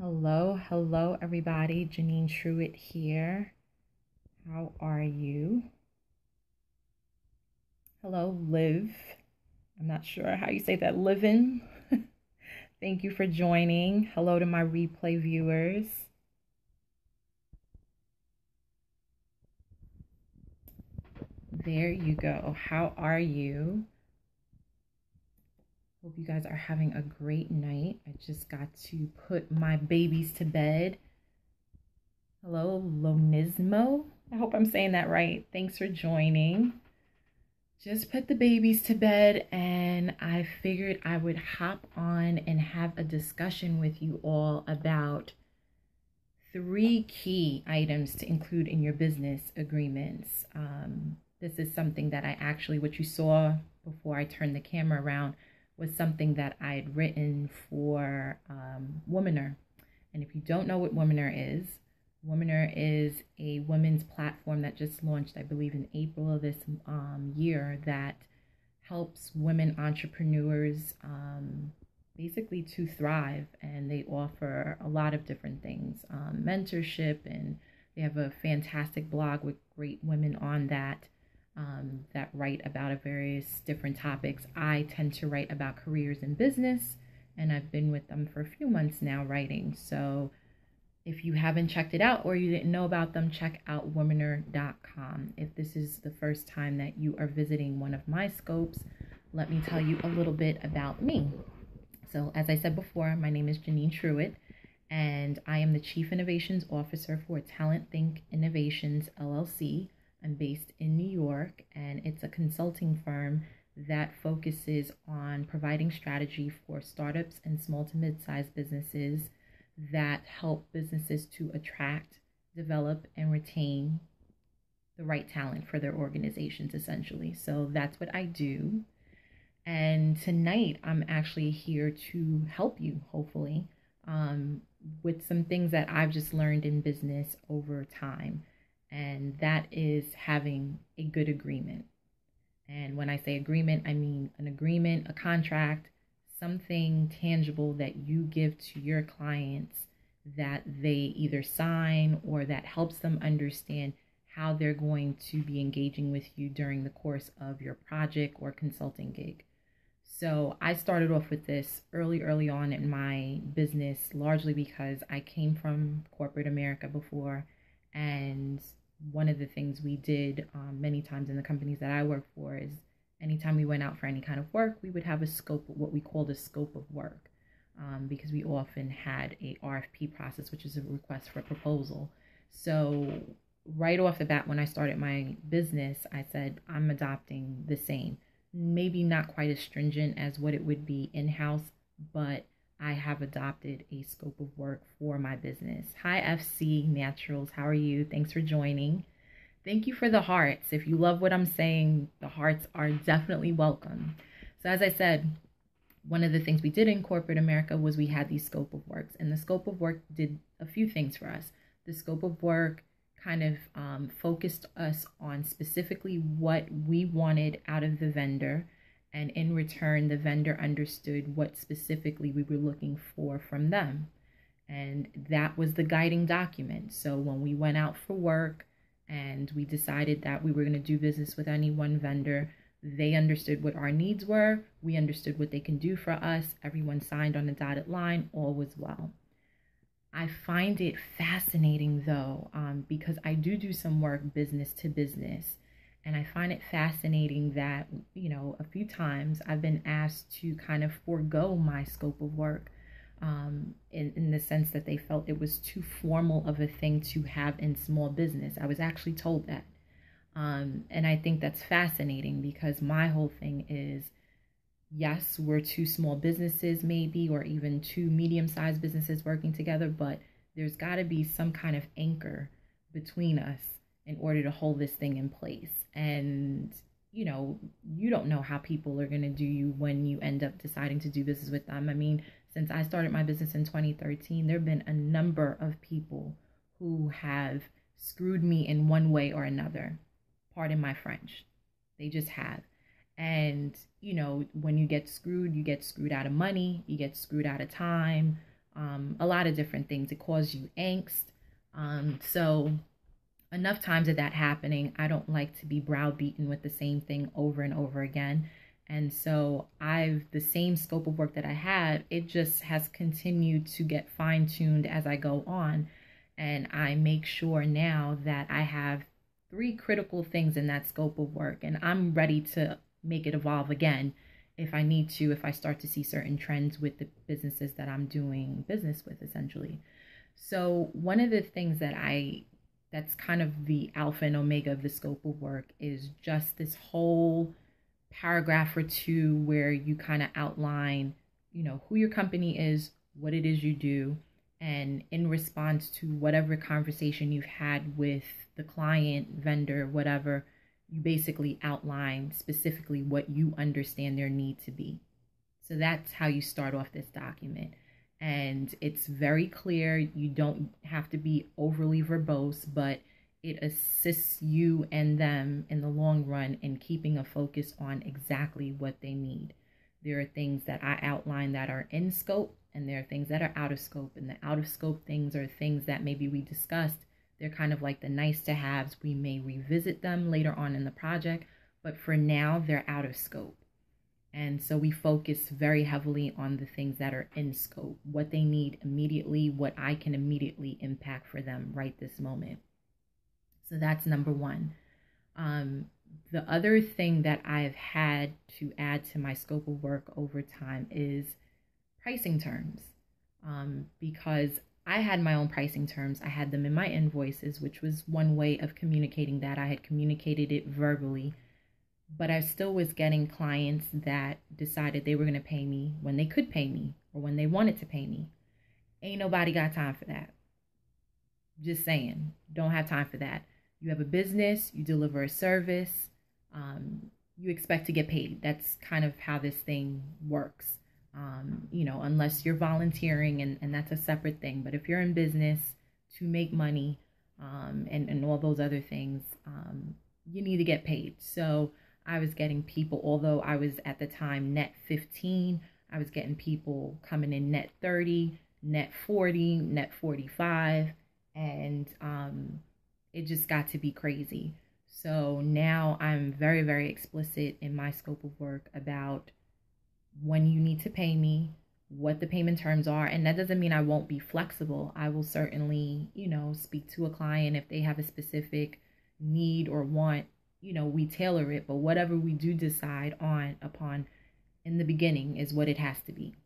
Hello, hello, everybody. Janine Truitt here. How are you? Hello, Liv. I'm not sure how you say that, living. Thank you for joining. Hello to my replay viewers. There you go. How are you? Hope you guys are having a great night. I just got to put my babies to bed. Hello, Lonismo. I hope I'm saying that right. Thanks for joining. Just put the babies to bed, and I figured I would hop on and have a discussion with you all about three key items to include in your business agreements. Um, this is something that I actually, what you saw before I turned the camera around was something that I had written for um, Womeneur. And if you don't know what Womeneur is, Womeneur is a women's platform that just launched, I believe, in April of this um, year that helps women entrepreneurs um, basically to thrive. And they offer a lot of different things um, mentorship, and they have a fantastic blog with great women on that um, that write about a various different topics. I tend to write about careers in business, and I've been with them for a few months now writing. So if you haven't checked it out or you didn't know about them, check out womeneur.com. If this is the first time that you are visiting one of my scopes, let me tell you a little bit about me. So, as I said before, my name is Janine Truitt, and I am the Chief Innovations Officer for Talent Think Innovations LLC I'm based in New York, and it's a consulting firm that focuses on providing strategy for startups and small to mid sized businesses that help businesses to attract, develop, and retain the right talent for their organizations, essentially. So that's what I do. And tonight, I'm actually here to help you, hopefully, um, with some things that I've just learned in business over time and that is having a good agreement. And when I say agreement, I mean an agreement, a contract, something tangible that you give to your clients that they either sign or that helps them understand how they're going to be engaging with you during the course of your project or consulting gig. So I started off with this early, early on in my business, largely because I came from corporate America before and one of the things we did um, many times in the companies that I work for is anytime we went out for any kind of work, we would have a scope, what we called a scope of work, um, because we often had a RFP process, which is a request for a proposal. So right off the bat, when I started my business, I said I'm adopting the same, maybe not quite as stringent as what it would be in house, but I have adopted a scope of work for my business. Hi, FC Naturals. How are you? Thanks for joining. Thank you for the hearts. If you love what I'm saying, the hearts are definitely welcome. So, as I said, one of the things we did in corporate America was we had these scope of works, and the scope of work did a few things for us. The scope of work kind of um, focused us on specifically what we wanted out of the vendor and in return, the vendor understood what specifically we were looking for from them. And that was the guiding document. So when we went out for work and we decided that we were going to do business with any one vendor, they understood what our needs were. We understood what they can do for us. Everyone signed on a dotted line. All was well. I find it fascinating though, um, because I do do some work business to business. And I find it fascinating that, you know, a few times I've been asked to kind of forego my scope of work um, in, in the sense that they felt it was too formal of a thing to have in small business. I was actually told that. Um, and I think that's fascinating because my whole thing is yes, we're two small businesses, maybe, or even two medium sized businesses working together, but there's got to be some kind of anchor between us in order to hold this thing in place. And, you know, you don't know how people are going to do you when you end up deciding to do business with them. I mean, since I started my business in 2013, there have been a number of people who have screwed me in one way or another. Pardon my French. They just have. And, you know, when you get screwed, you get screwed out of money, you get screwed out of time. um, a lot of different things. It causes you angst. Um, so, enough times of that happening, I don't like to be browbeaten with the same thing over and over again. And so, I've the same scope of work that I had, it just has continued to get fine tuned as I go on. And I make sure now that I have three critical things in that scope of work, and I'm ready to make it evolve again if I need to, if I start to see certain trends with the businesses that I'm doing business with, essentially. So, one of the things that I that's kind of the alpha and omega of the scope of work is just this whole paragraph or two where you kind of outline, you know, who your company is, what it is you do, and in response to whatever conversation you've had with the client, vendor, whatever, you basically outline specifically what you understand their need to be. So that's how you start off this document. And it's very clear. You don't have to be overly verbose, but it assists you and them in the long run in keeping a focus on exactly what they need. There are things that I outline that are in scope, and there are things that are out of scope. And the out of scope things are things that maybe we discussed they're kind of like the nice to haves. We may revisit them later on in the project, but for now, they're out of scope. And so we focus very heavily on the things that are in scope, what they need immediately, what I can immediately impact for them right this moment. So that's number one. Um, the other thing that I've had to add to my scope of work over time is pricing terms. Um, because I had my own pricing terms. I had them in my invoices, which was one way of communicating that. I had communicated it verbally, but I still was getting clients that decided they were going to pay me when they could pay me or when they wanted to pay me. Ain't nobody got time for that. Just saying, don't have time for that. You have a business, you deliver a service, um, you expect to get paid. That's kind of how this thing works um, you know, unless you're volunteering and, and that's a separate thing. But if you're in business to make money um, and, and all those other things, um, you need to get paid. So I was getting people, although I was at the time net 15, I was getting people coming in net 30, net 40, net 45, and um, it just got to be crazy. So now I'm very, very explicit in my scope of work about when you need to pay me, what the payment terms are. And that doesn't mean I won't be flexible. I will certainly, you know, speak to a client if they have a specific need or want, you know, we tailor it. But whatever we do decide on upon in the beginning is what it has to be.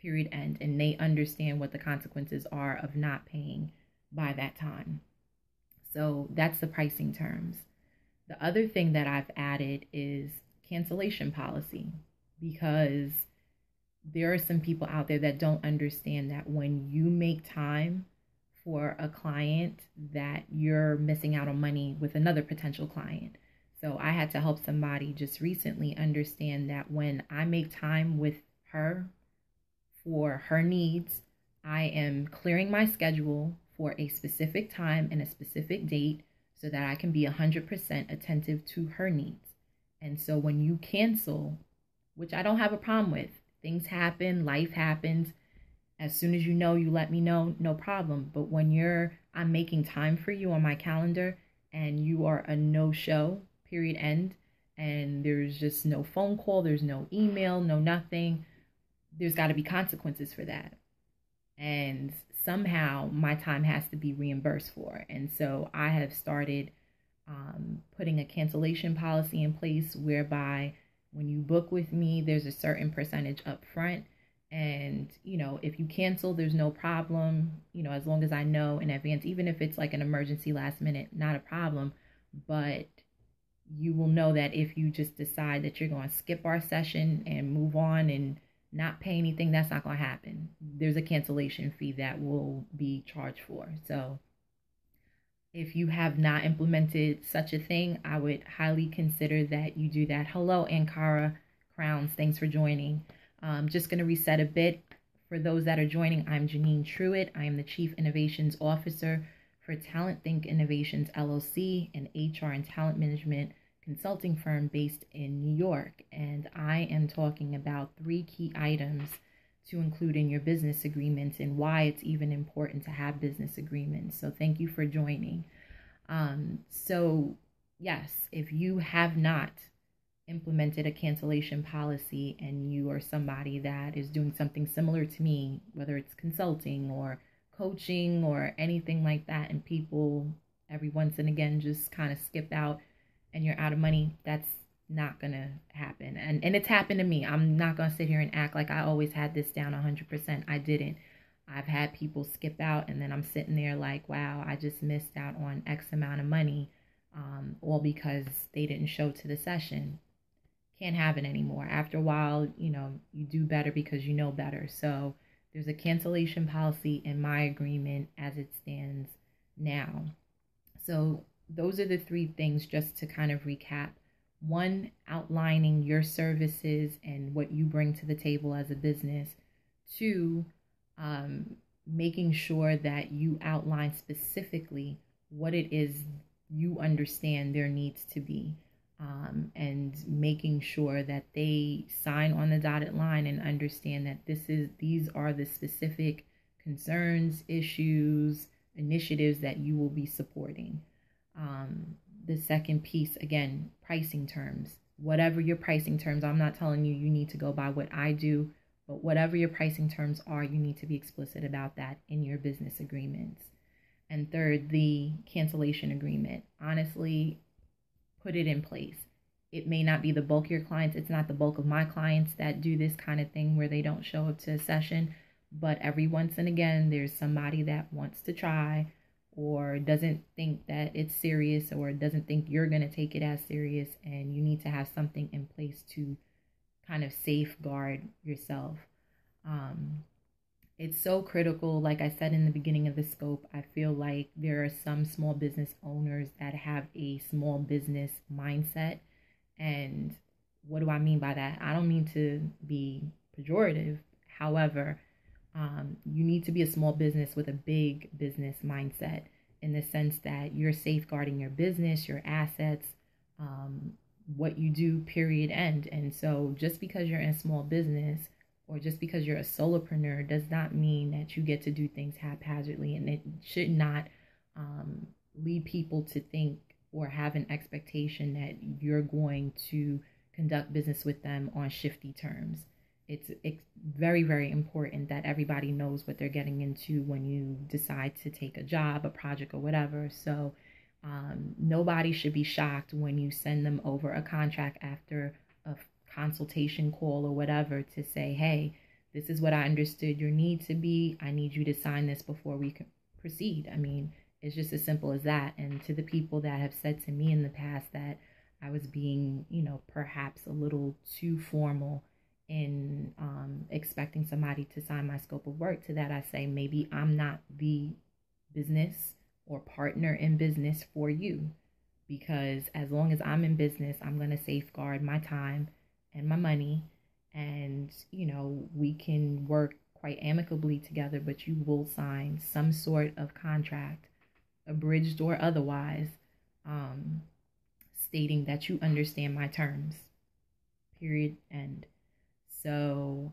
Period end. And they understand what the consequences are of not paying by that time. So that's the pricing terms. The other thing that I've added is cancellation policy because there are some people out there that don't understand that when you make time for a client that you're missing out on money with another potential client. So I had to help somebody just recently understand that when I make time with her for her needs, I am clearing my schedule for a specific time and a specific date so that I can be 100% attentive to her needs. And so when you cancel which I don't have a problem with. Things happen, life happens. As soon as you know, you let me know, no problem. But when you're, I'm making time for you on my calendar and you are a no show, period, end, and there's just no phone call, there's no email, no nothing, there's got to be consequences for that. And somehow my time has to be reimbursed for. And so I have started um, putting a cancellation policy in place whereby when you book with me, there's a certain percentage up front. And, you know, if you cancel, there's no problem, you know, as long as I know in advance, even if it's like an emergency last minute, not a problem. But you will know that if you just decide that you're going to skip our session and move on and not pay anything, that's not going to happen. There's a cancellation fee that will be charged for. So, if you have not implemented such a thing, I would highly consider that you do that. Hello, Ankara Crowns. Thanks for joining. Um, just going to reset a bit. For those that are joining, I'm Janine Truitt. I am the Chief Innovations Officer for Talent Think Innovations LLC, an HR and talent management consulting firm based in New York. And I am talking about three key items to include in your business agreements and why it's even important to have business agreements. So, thank you for joining. Um, so, yes, if you have not implemented a cancellation policy and you are somebody that is doing something similar to me, whether it's consulting or coaching or anything like that, and people every once and again just kind of skip out and you're out of money, that's not gonna happen. And and it's happened to me. I'm not gonna sit here and act like I always had this down 100%. I didn't. I've had people skip out, and then I'm sitting there like, wow, I just missed out on X amount of money, um, all because they didn't show to the session can't have it anymore. After a while, you know, you do better because you know better. So there's a cancellation policy in my agreement as it stands now. So those are the three things just to kind of recap. One, outlining your services and what you bring to the table as a business. Two, um, making sure that you outline specifically what it is you understand there needs to be um, and making sure that they sign on the dotted line and understand that this is these are the specific concerns, issues, initiatives that you will be supporting. Um, the second piece, again, pricing terms. Whatever your pricing terms, I'm not telling you you need to go by what I do, but whatever your pricing terms are, you need to be explicit about that in your business agreements. And third, the cancellation agreement. Honestly, put it in place. It may not be the bulk of your clients. It's not the bulk of my clients that do this kind of thing where they don't show up to a session. But every once and again, there's somebody that wants to try or doesn't think that it's serious or doesn't think you're going to take it as serious. And you need to have something in place to kind of safeguard yourself. Um, it's so critical. Like I said in the beginning of the scope, I feel like there are some small business owners that have a small business mindset. And what do I mean by that? I don't mean to be pejorative. However, um, you need to be a small business with a big business mindset in the sense that you're safeguarding your business, your assets, um, what you do, period, end. And so just because you're in a small business, or just because you're a solopreneur does not mean that you get to do things haphazardly and it should not um, lead people to think or have an expectation that you're going to conduct business with them on shifty terms. It's, it's very very important that everybody knows what they're getting into when you decide to take a job a project or whatever. So um, nobody should be shocked when you send them over a contract after a consultation call or whatever to say, hey, this is what I understood your need to be. I need you to sign this before we can proceed. I mean, it's just as simple as that. And to the people that have said to me in the past that I was being, you know, perhaps a little too formal in um, expecting somebody to sign my scope of work, to that I say, maybe I'm not the business or partner in business for you. Because as long as I'm in business, I'm going to safeguard my time and my money and you know we can work quite amicably together but you will sign some sort of contract abridged or otherwise um, stating that you understand my terms period end. So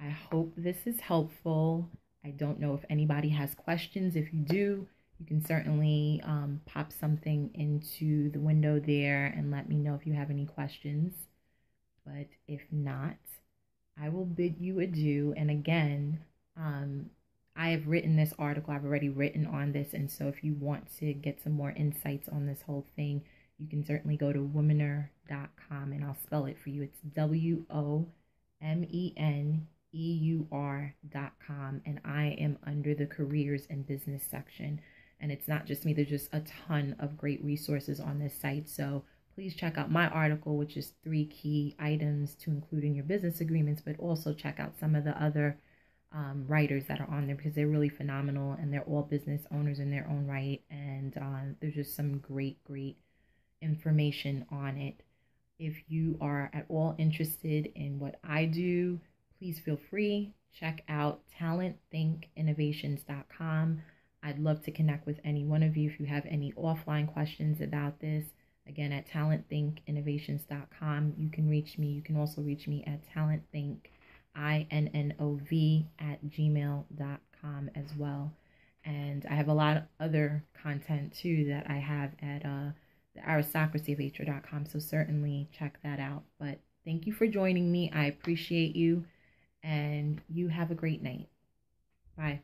i hope this is helpful. I don't know if anybody has questions. If you do you can certainly um, pop something into the window there and let me know if you have any questions but if not, I will bid you adieu. And again, um, I have written this article, I've already written on this. And so if you want to get some more insights on this whole thing, you can certainly go to womeneur.com and I'll spell it for you. It's W O M E N E U R.com. And I am under the careers and business section. And it's not just me, there's just a ton of great resources on this site. So please check out my article, which is three key items to include in your business agreements, but also check out some of the other um, writers that are on there because they're really phenomenal and they're all business owners in their own right. And uh, there's just some great, great information on it. If you are at all interested in what I do, please feel free. Check out talentthinkinnovations.com. I'd love to connect with any one of you if you have any offline questions about this. Again, at talentthinkinnovations.com, you can reach me. You can also reach me at talentthinc I-N-N-O-V at gmail.com as well. And I have a lot of other content too that I have at uh, the aristocracy of HR.com. So certainly check that out. But thank you for joining me. I appreciate you. And you have a great night. Bye.